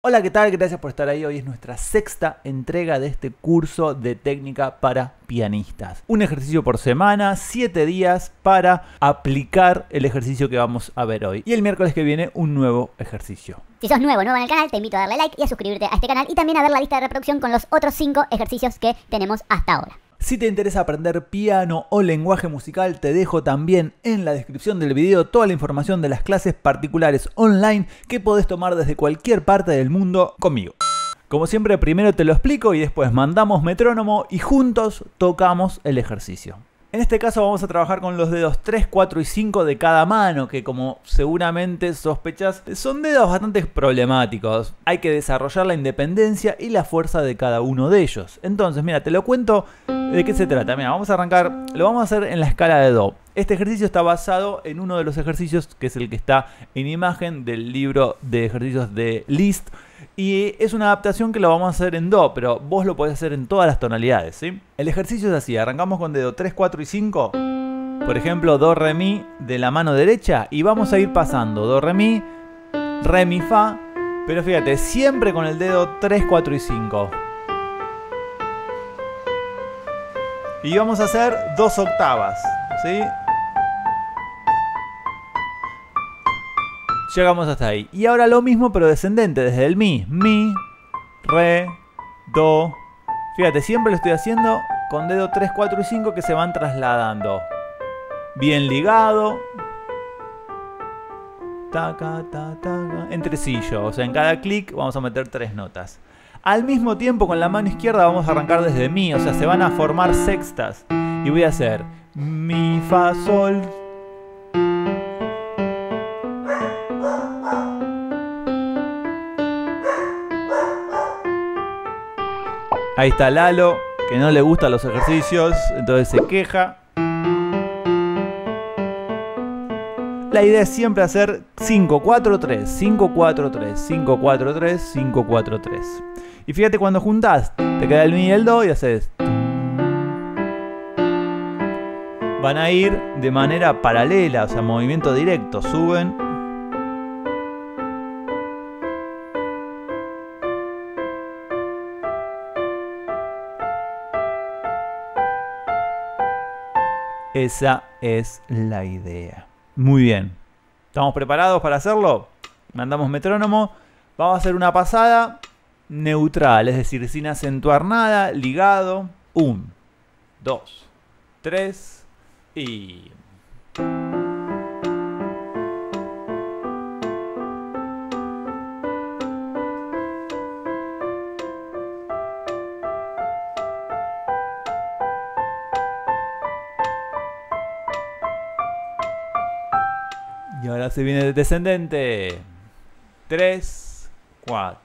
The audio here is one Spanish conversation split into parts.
Hola, ¿qué tal? Gracias por estar ahí. Hoy es nuestra sexta entrega de este curso de técnica para pianistas. Un ejercicio por semana, 7 días para aplicar el ejercicio que vamos a ver hoy. Y el miércoles que viene un nuevo ejercicio. Si sos nuevo, nuevo en el canal, te invito a darle like y a suscribirte a este canal y también a ver la lista de reproducción con los otros 5 ejercicios que tenemos hasta ahora. Si te interesa aprender piano o lenguaje musical, te dejo también en la descripción del video toda la información de las clases particulares online que podés tomar desde cualquier parte del mundo conmigo. Como siempre, primero te lo explico y después mandamos metrónomo y juntos tocamos el ejercicio. En este caso vamos a trabajar con los dedos 3, 4 y 5 de cada mano, que como seguramente sospechas, son dedos bastante problemáticos. Hay que desarrollar la independencia y la fuerza de cada uno de ellos. Entonces, mira, te lo cuento de qué se trata. Mira, vamos a arrancar, lo vamos a hacer en la escala de Do. Este ejercicio está basado en uno de los ejercicios que es el que está en imagen del libro de ejercicios de Liszt y es una adaptación que lo vamos a hacer en Do, pero vos lo podés hacer en todas las tonalidades, ¿sí? El ejercicio es así, arrancamos con dedo 3, 4 y 5. Por ejemplo, Do, Re, Mi de la mano derecha y vamos a ir pasando Do, Re, Mi, Re, Mi, Fa. Pero fíjate, siempre con el dedo 3, 4 y 5. Y vamos a hacer dos octavas, ¿sí? Llegamos hasta ahí. Y ahora lo mismo pero descendente, desde el Mi. Mi, Re, Do. Fíjate, siempre lo estoy haciendo con dedo 3, 4 y 5 que se van trasladando. Bien ligado. Taca, ta, taca. Entrecillo. O sea, en cada clic vamos a meter tres notas. Al mismo tiempo con la mano izquierda vamos a arrancar desde Mi. O sea, se van a formar sextas. Y voy a hacer Mi, Fa, Sol, Ahí está Lalo, que no le gustan los ejercicios, entonces se queja. La idea es siempre hacer 5, 4, 3, 5, 4, 3, 5, 4, 3, 5, 4, 3. Y fíjate cuando juntás, te queda el mi y el do y haces. Van a ir de manera paralela, o sea, movimiento directo, suben Esa es la idea. Muy bien. ¿Estamos preparados para hacerlo? Mandamos metrónomo. Vamos a hacer una pasada neutral, es decir, sin acentuar nada, ligado. Un, dos, tres y... se viene descendente. 3, 4.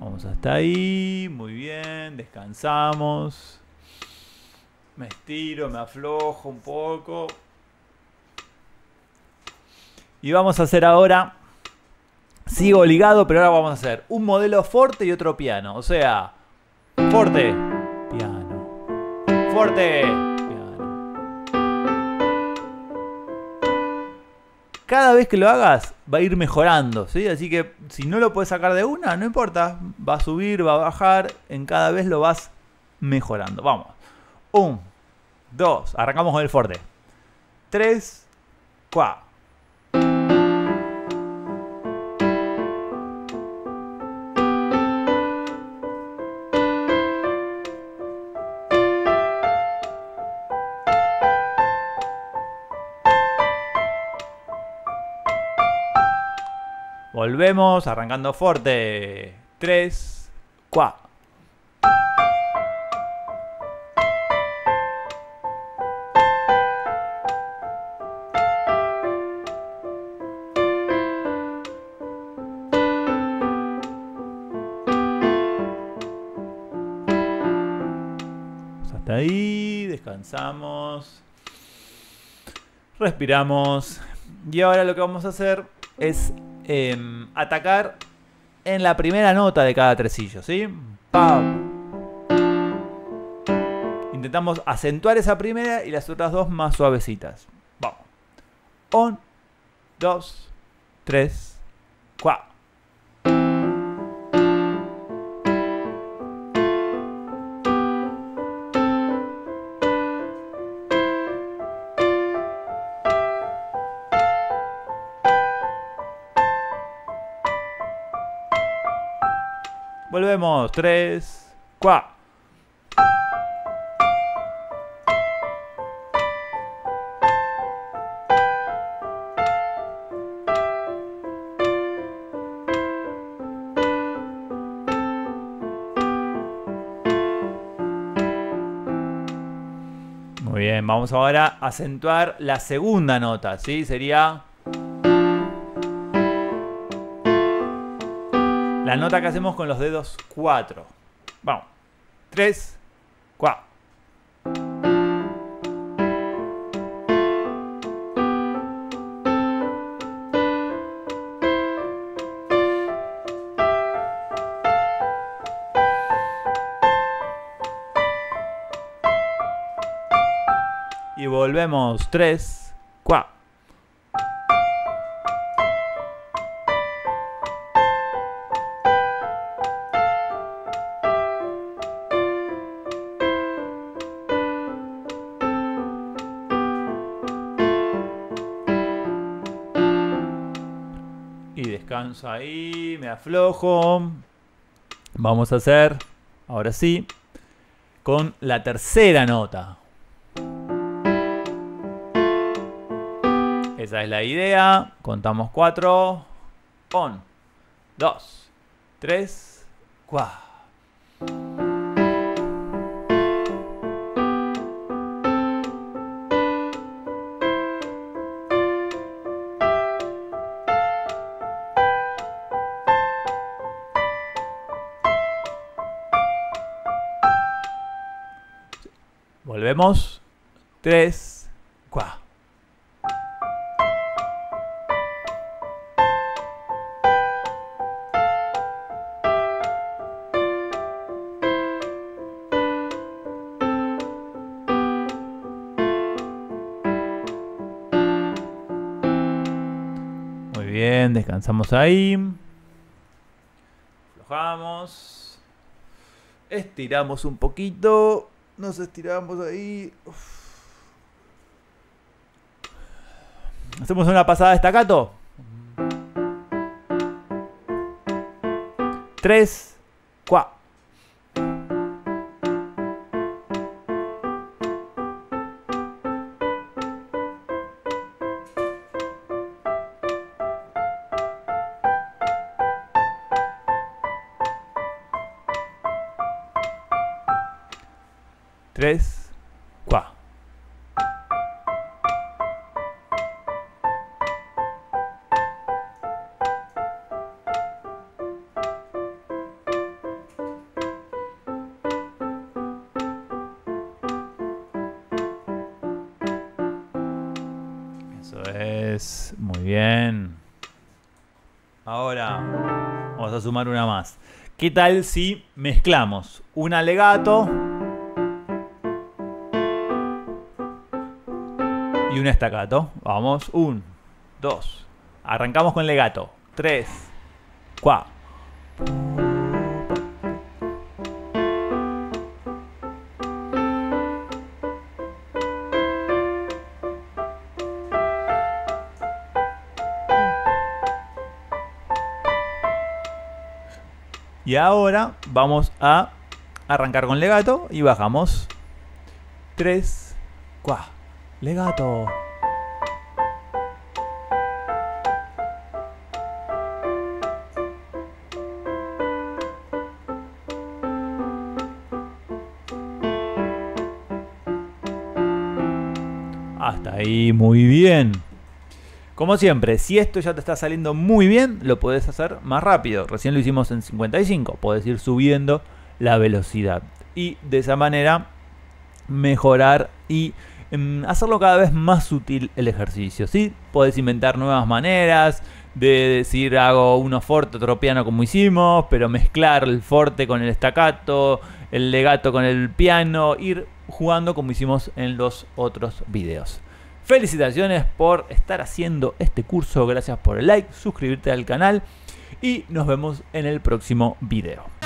Vamos hasta ahí, muy bien, descansamos. Me estiro, me aflojo un poco. Y vamos a hacer ahora, sigo ligado, pero ahora vamos a hacer un modelo forte y otro piano. O sea, forte, piano, forte, piano. Cada vez que lo hagas va a ir mejorando, ¿sí? Así que si no lo puedes sacar de una, no importa. Va a subir, va a bajar, en cada vez lo vas mejorando. Vamos. 1, 2, arrancamos con el forte. 3, 4. Volvemos arrancando fuerte. 3, 4. descansamos. Respiramos. Y ahora lo que vamos a hacer es em, atacar en la primera nota de cada tresillo, ¿sí? Intentamos acentuar esa primera y las otras dos más suavecitas. Vamos. Un, dos, tres, Volvemos. 3, 4. Muy bien, vamos ahora a acentuar la segunda nota, ¿sí? Sería La nota que hacemos con los dedos 4. Vamos. 3, 4. Y volvemos 3, descanso ahí, me aflojo. Vamos a hacer, ahora sí, con la tercera nota. Esa es la idea. Contamos cuatro. Un, dos, tres, cuatro. 3, 4. Muy bien, descansamos ahí. Aflojamos. Estiramos un poquito. Nos estiramos ahí. Hacemos una pasada de estacato. 3, 4. Tres, cuatro. Eso es, muy bien. Ahora vamos a sumar una más. ¿Qué tal si mezclamos un alegato y un estacato? Vamos, un, dos. Arrancamos con legato. Tres, cuatro. Y ahora vamos a arrancar con legato y bajamos. 3, 4. Legato. Hasta ahí, muy bien. Como siempre, si esto ya te está saliendo muy bien, lo puedes hacer más rápido. Recién lo hicimos en 55. Puedes ir subiendo la velocidad. Y de esa manera mejorar y hacerlo cada vez más sutil el ejercicio. ¿sí? Podés inventar nuevas maneras de decir hago uno forte, otro piano como hicimos, pero mezclar el forte con el staccato, el legato con el piano, ir jugando como hicimos en los otros videos. Felicitaciones por estar haciendo este curso, gracias por el like, suscribirte al canal y nos vemos en el próximo video.